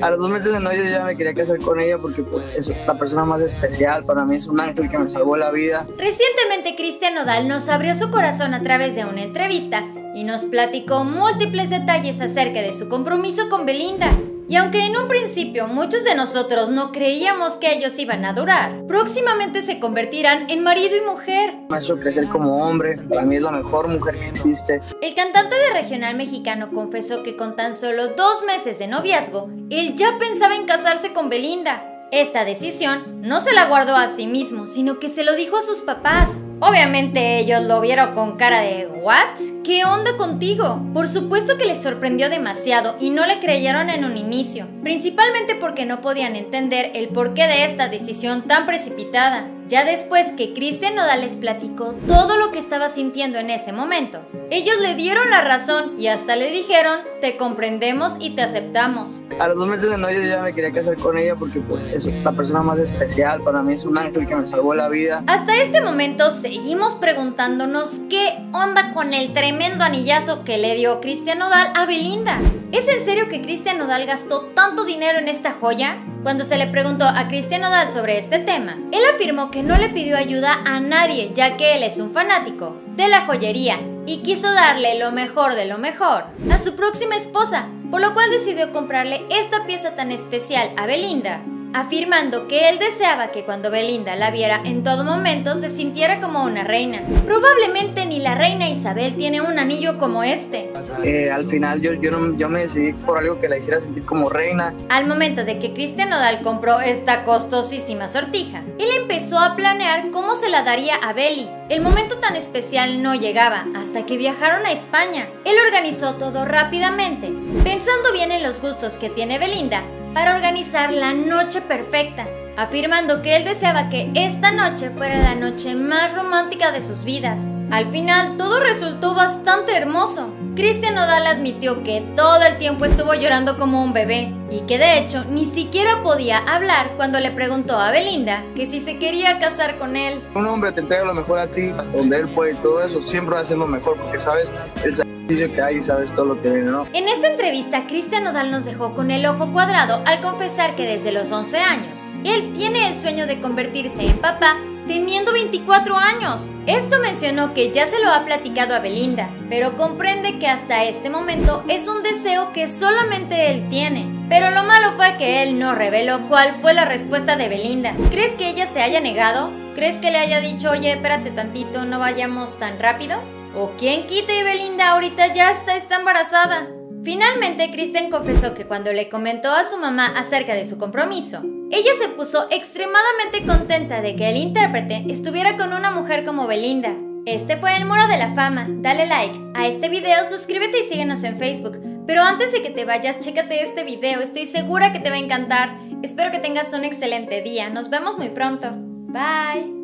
A los dos meses de novio ya me quería casar con ella porque pues es la persona más especial, para mí es un ángel que me salvó la vida. Recientemente Cristian Nodal nos abrió su corazón a través de una entrevista y nos platicó múltiples detalles acerca de su compromiso con Belinda. Y aunque en un principio muchos de nosotros no creíamos que ellos iban a durar, próximamente se convertirán en marido y mujer. Me ha hecho crecer como hombre, para mí es la mejor mujer que existe. El cantante de regional mexicano confesó que con tan solo dos meses de noviazgo, él ya pensaba en casarse con Belinda. Esta decisión no se la guardó a sí mismo, sino que se lo dijo a sus papás. Obviamente ellos lo vieron con cara de ¿What? ¿Qué onda contigo? Por supuesto que les sorprendió demasiado y no le creyeron en un inicio, principalmente porque no podían entender el porqué de esta decisión tan precipitada. Ya después que Kristen Nodal les platicó todo lo que estaba sintiendo en ese momento, ellos le dieron la razón y hasta le dijeron, te comprendemos y te aceptamos. A los dos meses de novio yo ya me quería casar con ella porque pues es la persona más especial, para mí es un ángel que me salvó la vida. Hasta este momento seguimos preguntándonos qué onda con el tremendo anillazo que le dio Cristian Nodal a Belinda. ¿Es en serio que Cristian Nodal gastó tanto dinero en esta joya? Cuando se le preguntó a Cristian Nodal sobre este tema, él afirmó que no le pidió ayuda a nadie ya que él es un fanático de la joyería y quiso darle lo mejor de lo mejor a su próxima esposa, por lo cual decidió comprarle esta pieza tan especial a Belinda afirmando que él deseaba que cuando Belinda la viera en todo momento se sintiera como una reina. Probablemente ni la reina Isabel tiene un anillo como este. Eh, al final yo, yo, yo me decidí por algo que la hiciera sentir como reina. Al momento de que Cristian Nodal compró esta costosísima sortija, él empezó a planear cómo se la daría a Beli. El momento tan especial no llegaba hasta que viajaron a España. Él organizó todo rápidamente, pensando bien en los gustos que tiene Belinda para organizar la noche perfecta, afirmando que él deseaba que esta noche fuera la noche más romántica de sus vidas. Al final, todo resultó bastante hermoso. Cristian Nodal admitió que todo el tiempo estuvo llorando como un bebé y que de hecho ni siquiera podía hablar cuando le preguntó a Belinda que si se quería casar con él. Un hombre te entrega lo mejor a ti, hasta donde él puede y todo eso, siempre va a ser lo mejor porque sabes el que hay sabes todo lo que viene, ¿no? En esta entrevista, Cristian Nodal nos dejó con el ojo cuadrado al confesar que desde los 11 años, él tiene el sueño de convertirse en papá teniendo 24 años. Esto mencionó que ya se lo ha platicado a Belinda, pero comprende que hasta este momento es un deseo que solamente él tiene. Pero lo malo fue que él no reveló cuál fue la respuesta de Belinda. ¿Crees que ella se haya negado? ¿Crees que le haya dicho, oye, espérate tantito, no vayamos tan rápido? ¿O quién quita y Belinda ahorita ya está, está embarazada? Finalmente, Kristen confesó que cuando le comentó a su mamá acerca de su compromiso, ella se puso extremadamente contenta de que el intérprete estuviera con una mujer como Belinda. Este fue el Muro de la Fama. Dale like a este video, suscríbete y síguenos en Facebook. Pero antes de que te vayas, chécate este video, estoy segura que te va a encantar. Espero que tengas un excelente día. Nos vemos muy pronto. Bye.